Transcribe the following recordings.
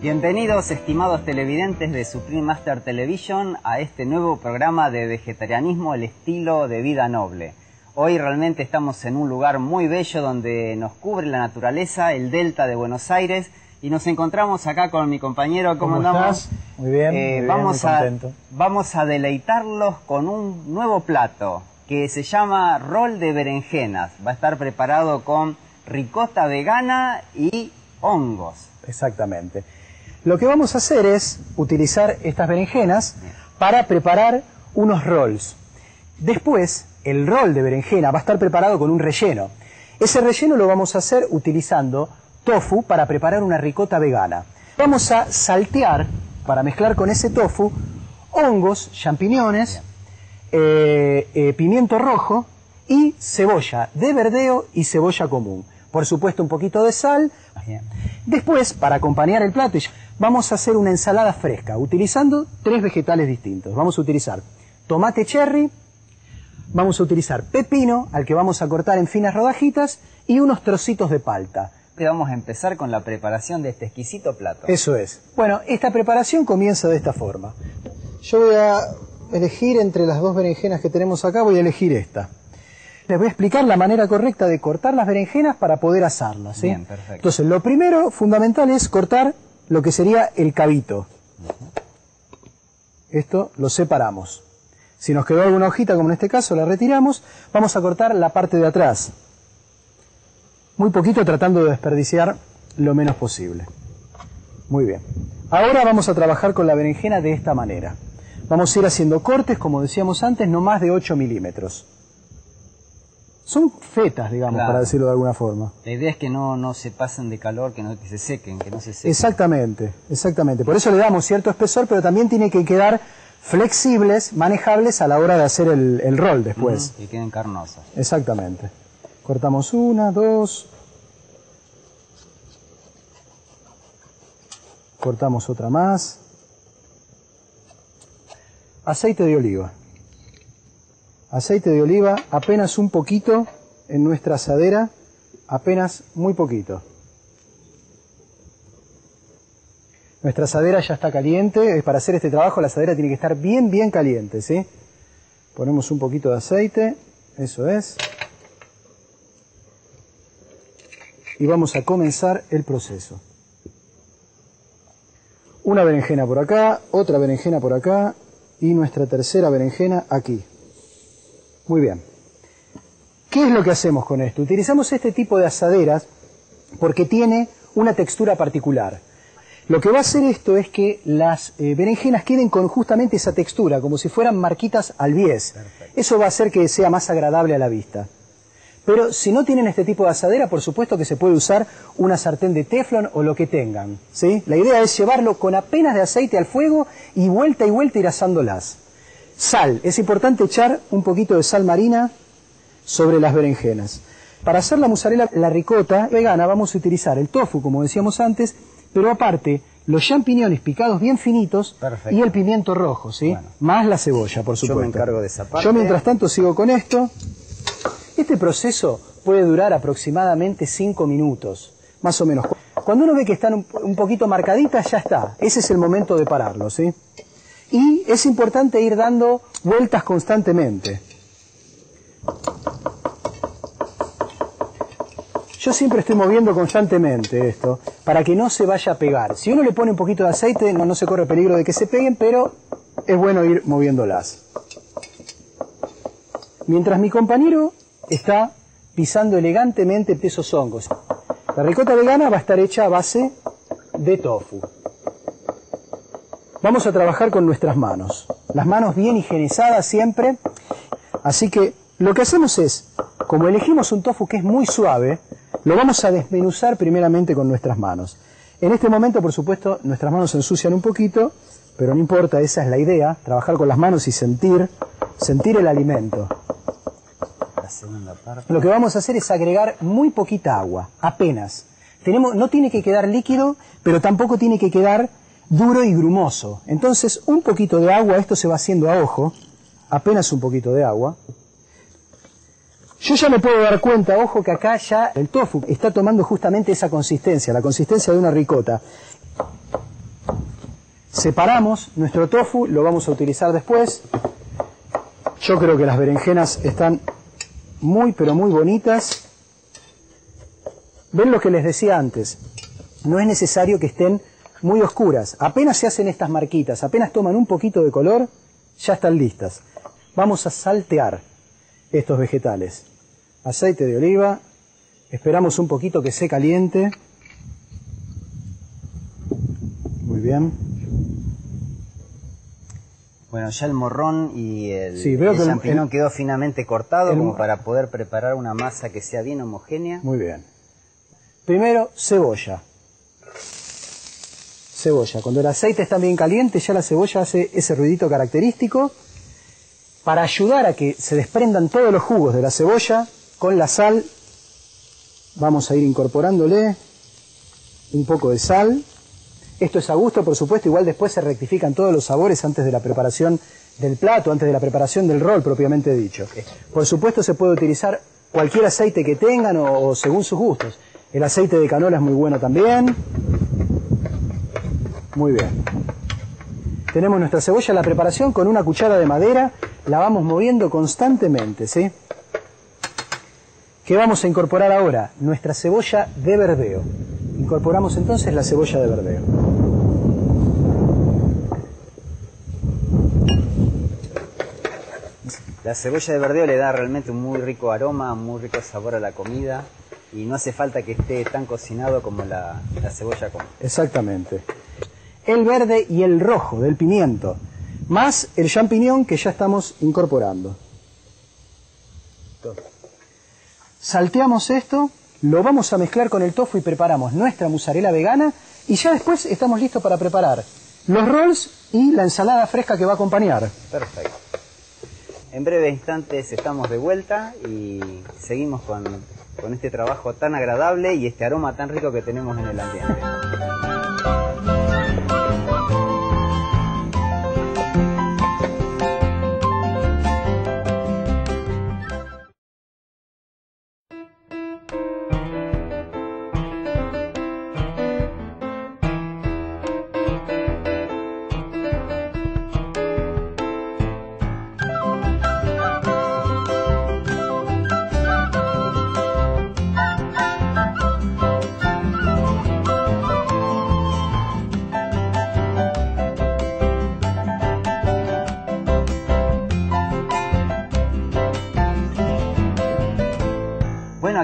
Bienvenidos, estimados televidentes de Supreme Master Television, a este nuevo programa de vegetarianismo, el estilo de vida noble. Hoy realmente estamos en un lugar muy bello donde nos cubre la naturaleza, el delta de Buenos Aires, y nos encontramos acá con mi compañero. ¿Cómo, ¿Cómo andamos? estás? Muy bien, Eh, muy bien, vamos, muy a, contento. vamos a deleitarlos con un nuevo plato que se llama rol de berenjenas. Va a estar preparado con ricota vegana y hongos. Exactamente. Lo que vamos a hacer es utilizar estas berenjenas para preparar unos rolls. Después, el roll de berenjena va a estar preparado con un relleno. Ese relleno lo vamos a hacer utilizando tofu para preparar una ricota vegana. Vamos a saltear, para mezclar con ese tofu, hongos, champiñones, eh, eh, pimiento rojo y cebolla de verdeo y cebolla común. Por supuesto, un poquito de sal. Después, para acompañar el plato, vamos a hacer una ensalada fresca, utilizando tres vegetales distintos. Vamos a utilizar tomate cherry, vamos a utilizar pepino, al que vamos a cortar en finas rodajitas, y unos trocitos de palta. Vamos a empezar con la preparación de este exquisito plato. Eso es. Bueno, esta preparación comienza de esta forma. Yo voy a elegir entre las dos berenjenas que tenemos acá, voy a elegir esta. Les voy a explicar la manera correcta de cortar las berenjenas para poder asarlas. ¿sí? Bien, perfecto. Entonces, lo primero fundamental es cortar lo que sería el cabito. Esto lo separamos. Si nos quedó alguna hojita, como en este caso, la retiramos. Vamos a cortar la parte de atrás. Muy poquito tratando de desperdiciar lo menos posible. Muy bien. Ahora vamos a trabajar con la berenjena de esta manera. Vamos a ir haciendo cortes, como decíamos antes, no más de 8 milímetros. Son fetas, digamos, Claro. para decirlo de alguna forma. La idea es que no, no se pasen de calor, que, no, que se sequen, que no se sequen. Exactamente, exactamente. Por eso le damos cierto espesor, pero también tiene que quedar flexibles, manejables a la hora de hacer el, el rol después. Que queden carnosas. Exactamente. Cortamos una, dos. Cortamos otra más. Aceite de oliva. Aceite de oliva, apenas un poquito en nuestra asadera, apenas muy poquito. Nuestra asadera ya está caliente. Para hacer este trabajo la asadera tiene que estar bien, bien caliente, ¿sí? Ponemos un poquito de aceite, eso es. Y vamos a comenzar el proceso. Una berenjena por acá, otra berenjena por acá y nuestra tercera berenjena aquí. Muy bien. ¿Qué es lo que hacemos con esto? Utilizamos este tipo de asaderas porque tiene una textura particular. Lo que va a hacer esto es que las eh, berenjenas queden con justamente esa textura, como si fueran marquitas al bies. Eso va a hacer que sea más agradable a la vista. Pero si no tienen este tipo de asadera, por supuesto que se puede usar una sartén de teflón o lo que tengan. ¿sí? La idea es llevarlo con apenas de aceite al fuego y vuelta y vuelta ir asándolas. Sal. Es importante echar un poquito de sal marina sobre las berenjenas. Para hacer la mozzarella, la ricota vegana, vamos a utilizar el tofu, como decíamos antes, pero aparte los champiñones picados bien finitos Perfecto. y el pimiento rojo, ¿sí? Bueno. Más la cebolla, por Yo supuesto. me encargo de esa parte. Yo mientras tanto sigo con esto. Este proceso puede durar aproximadamente 5 minutos, más o menos. Cuando uno ve que están un poquito marcaditas, ya está. Ese es el momento de pararlo, ¿sí? Y es importante ir dando vueltas constantemente. Yo siempre estoy moviendo constantemente esto para que no se vaya a pegar. Si uno le pone un poquito de aceite, no, no se corre peligro de que se peguen, pero es bueno ir moviéndolas. Mientras mi compañero está pisando elegantemente esos hongos. La ricota vegana va a estar hecha a base de tofu. Vamos a trabajar con nuestras manos. Las manos bien higienizadas siempre. Así que lo que hacemos es, como elegimos un tofu que es muy suave, lo vamos a desmenuzar primeramente con nuestras manos. En este momento, por supuesto, nuestras manos se ensucian un poquito, pero no importa, esa es la idea, trabajar con las manos y sentir, sentir el alimento. La segunda parte. Lo que vamos a hacer es agregar muy poquita agua, apenas. Tenemos, no tiene que quedar líquido, pero tampoco tiene que quedar duro y grumoso. Entonces, un poquito de agua, esto se va haciendo a ojo, apenas un poquito de agua. Yo ya me puedo dar cuenta, ojo, que acá ya el tofu está tomando justamente esa consistencia, la consistencia de una ricota. Separamos nuestro tofu, lo vamos a utilizar después. Yo creo que las berenjenas están muy, pero muy bonitas. ¿Ven lo que les decía antes? No es necesario que estén muy oscuras. Apenas se hacen estas marquitas, apenas toman un poquito de color, ya están listas. Vamos a saltear estos vegetales. Aceite de oliva, esperamos un poquito que se caliente. Muy bien. Bueno, ya el morrón y el, Sí, veo el que champiñón el- quedó finamente cortado el- como para poder preparar una masa que sea bien homogénea. Muy bien. Primero, cebolla. Cebolla. Cuando el aceite está bien caliente, ya la cebolla hace ese ruidito característico. Para ayudar a que se desprendan todos los jugos de la cebolla, con la sal vamos a ir incorporándole un poco de sal. Esto es a gusto, por supuesto, igual después se rectifican todos los sabores antes de la preparación del plato, antes de la preparación del rol propiamente dicho. Por supuesto se puede utilizar cualquier aceite que tengan o, o según sus gustos. El aceite de canola es muy bueno también. Muy bien. Tenemos nuestra cebolla en la preparación con una cuchara de madera, la vamos moviendo constantemente, ¿sí? ¿Qué vamos a incorporar ahora? Nuestra cebolla de verdeo. Incorporamos entonces la cebolla de verdeo. La cebolla de verdeo le da realmente un muy rico aroma, un muy rico sabor a la comida y no hace falta que esté tan cocinado como la, la cebolla común. Exactamente. El verde y el rojo del pimiento, más el champiñón que ya estamos incorporando. Salteamos esto, lo vamos a mezclar con el tofu y preparamos nuestra mozzarella vegana y ya después estamos listos para preparar los rolls y la ensalada fresca que va a acompañar. Perfecto. En breves instantes estamos de vuelta y seguimos con, con este trabajo tan agradable y este aroma tan rico que tenemos en el ambiente.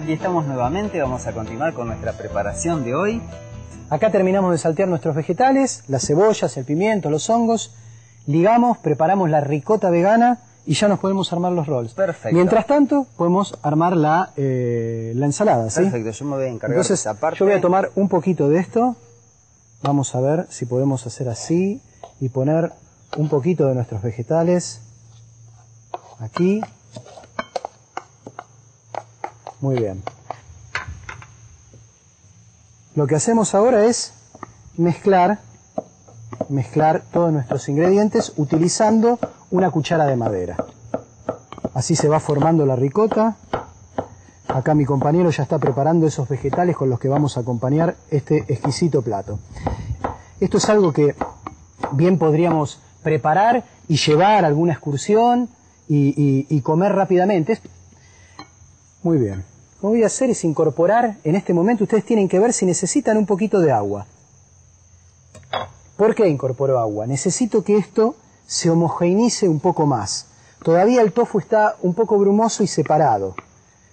Aquí estamos nuevamente, vamos a continuar con nuestra preparación de hoy. Acá terminamos de saltear nuestros vegetales, las cebollas, el pimiento, los hongos, ligamos, preparamos la ricota vegana y ya nos podemos armar los rolls. Perfecto. Mientras tanto, podemos armar la, eh, la ensalada, ¿sí? Perfecto, yo me voy a encargar Entonces, de esa parte. yo voy a tomar un poquito de esto. Vamos a ver si podemos hacer así y poner un poquito de nuestros vegetales aquí. Muy bien. Lo que hacemos ahora es mezclar, mezclar todos nuestros ingredientes utilizando una cuchara de madera. Así se va formando la ricota. Acá mi compañero ya está preparando esos vegetales con los que vamos a acompañar este exquisito plato. Esto es algo que bien podríamos preparar y llevar a alguna excursión y, comer rápidamente. Muy bien. Lo que voy a hacer es incorporar, en este momento ustedes tienen que ver si necesitan un poquito de agua. ¿Por qué incorporo agua? Necesito que esto se homogeneice un poco más. Todavía el tofu está un poco brumoso y separado.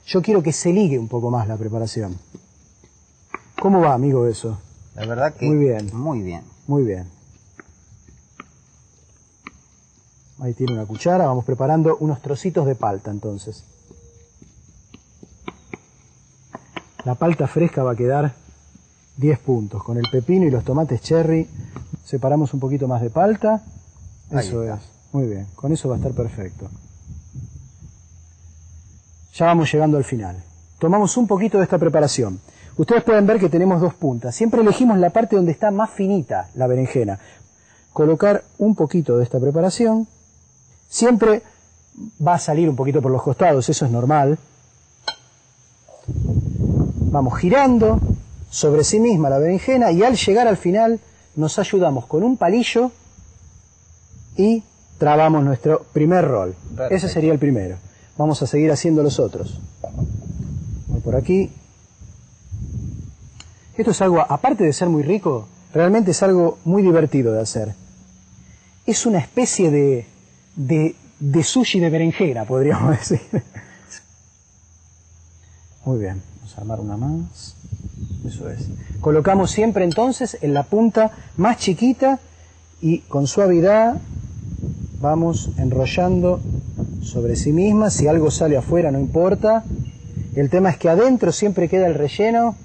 Yo quiero que se ligue un poco más la preparación. ¿Cómo va, amigo, eso? La verdad que Muy bien. Muy bien. Muy bien. Ahí tiene una cuchara, vamos preparando unos trocitos de palta entonces. La palta fresca va a quedar 10 puntos. Con el pepino y los tomates cherry separamos un poquito más de palta. Eso es. Muy bien, con eso va a estar perfecto. Ya vamos llegando al final. Tomamos un poquito de esta preparación. Ustedes pueden ver que tenemos dos puntas. Siempre elegimos la parte donde está más finita la berenjena. Colocar un poquito de esta preparación. Siempre va a salir un poquito por los costados, eso es normal. Vamos girando sobre sí misma la berenjena y al llegar al final nos ayudamos con un palillo y trabamos nuestro primer rol. Perfecto. Ese sería el primero. Vamos a seguir haciendo los otros. Voy por aquí. Esto es algo, aparte de ser muy rico, realmente es algo muy divertido de hacer. Es una especie de, de, de sushi de berenjena, podríamos decir. Muy bien, vamos a armar una más. Eso es. Colocamos siempre entonces en la punta más chiquita y con suavidad vamos enrollando sobre sí misma. Si algo sale afuera no importa. El tema es que adentro siempre queda el relleno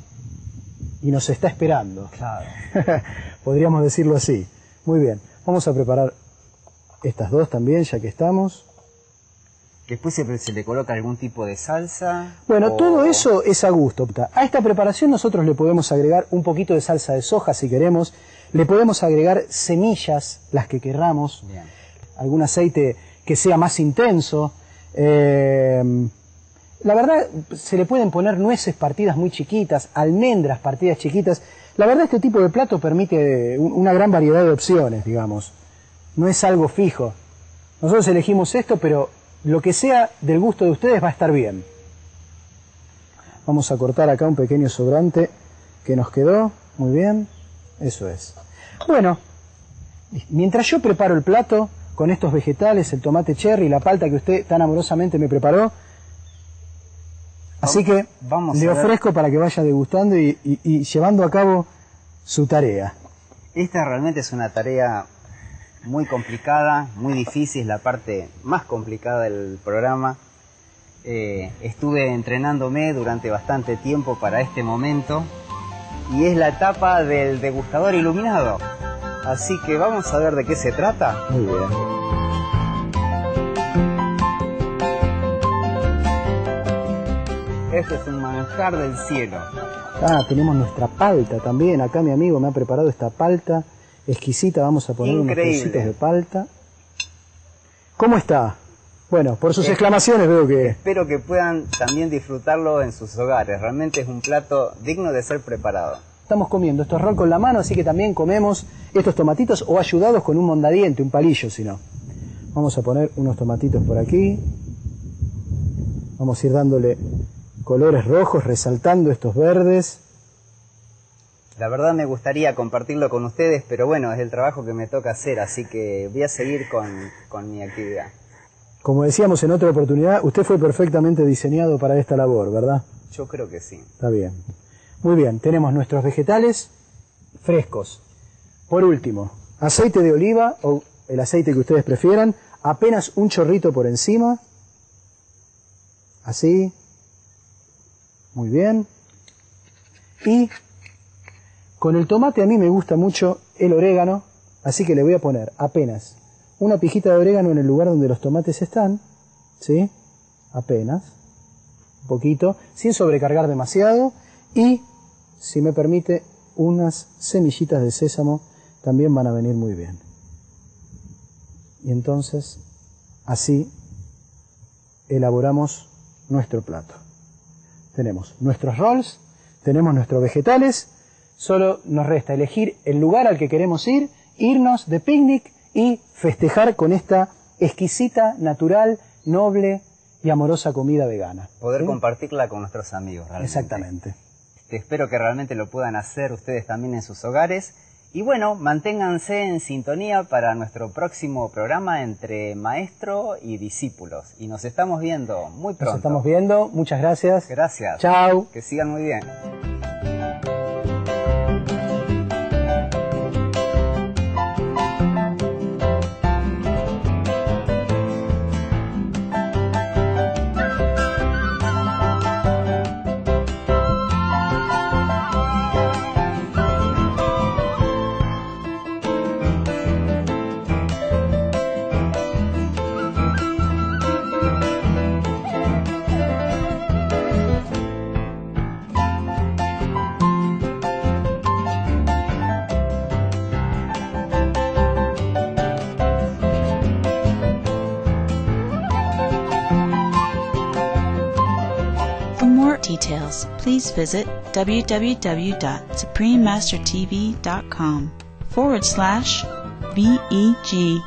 y nos está esperando. Claro. Podríamos decirlo así. Muy bien, vamos a preparar estas dos también, ya que estamos. Después se, se le coloca algún tipo de salsa. Bueno, o- todo eso es a gusto. A esta preparación nosotros le podemos agregar un poquito de salsa de soja si queremos, le podemos agregar semillas, las que querramos, Bien. algún aceite que sea más intenso. eh, la verdad, se le pueden poner nueces partidas muy chiquitas, almendras partidas chiquitas. La verdad, este tipo de plato permite un- una gran variedad de opciones, digamos. No es algo fijo. Nosotros elegimos esto, pero lo que sea del gusto de ustedes va a estar bien. Vamos a cortar acá un pequeño sobrante que nos quedó. Muy bien. Eso es. Bueno, mientras yo preparo el plato con estos vegetales, el tomate cherry, la palta que usted tan amorosamente me preparó, así que Vamos le ofrezco para que vaya degustando y, y- y llevando a cabo su tarea. Esta realmente es una tarea muy complicada, muy difícil, la parte más complicada del programa. Eh, estuve entrenándome durante bastante tiempo para este momento y es la etapa del degustador iluminado. Así que vamos a ver de qué se trata. Muy bien. Esto es un manjar del cielo. Ah, tenemos nuestra palta también. Acá mi amigo me ha preparado esta palta exquisita. Vamos a poner unos trocitos de palta. ¿Cómo está? Bueno, por sus exclamaciones veo que... Espero que puedan también disfrutarlo en sus hogares. Realmente es un plato digno de ser preparado. Estamos comiendo estos rol con la mano, así que también comemos estos tomatitos o ayudados con un mondadiente, un palillo, si no. Vamos a poner unos tomatitos por aquí. Vamos a ir dándole colores rojos, resaltando estos verdes. La verdad me gustaría compartirlo con ustedes, pero bueno, es el trabajo que me toca hacer, así que voy a seguir con, con mi actividad. Como decíamos en otra oportunidad, usted fue perfectamente diseñado para esta labor, ¿verdad? Yo creo que sí. Está bien. Muy bien, tenemos nuestros vegetales frescos. Por último, aceite de oliva o el aceite que ustedes prefieran, apenas un chorrito por encima. Así. Muy bien. Y con el tomate a mí me gusta mucho el orégano, así que le voy a poner apenas una pijita de orégano en el lugar donde los tomates están. ¿Sí? Apenas un poquito, sin sobrecargar demasiado y, si me permite, unas semillitas de sésamo también van a venir muy bien. Y entonces, así elaboramos nuestro plato. Tenemos nuestros rolls, tenemos nuestros vegetales, solo nos resta elegir el lugar al que queremos ir, irnos de picnic y festejar con esta exquisita, natural, noble y amorosa comida vegana. Poder ¿Sí? compartirla con nuestros amigos, realmente. Exactamente. Este, espero que realmente lo puedan hacer ustedes también en sus hogares. Y bueno, manténganse en sintonía para nuestro próximo programa entre maestro y discípulos. Y nos estamos viendo muy pronto. Nos estamos viendo. Muchas gracias. Gracias. Chao. Que sigan muy bien. Details, please visit www.suprememastertv.com. forward slash BEG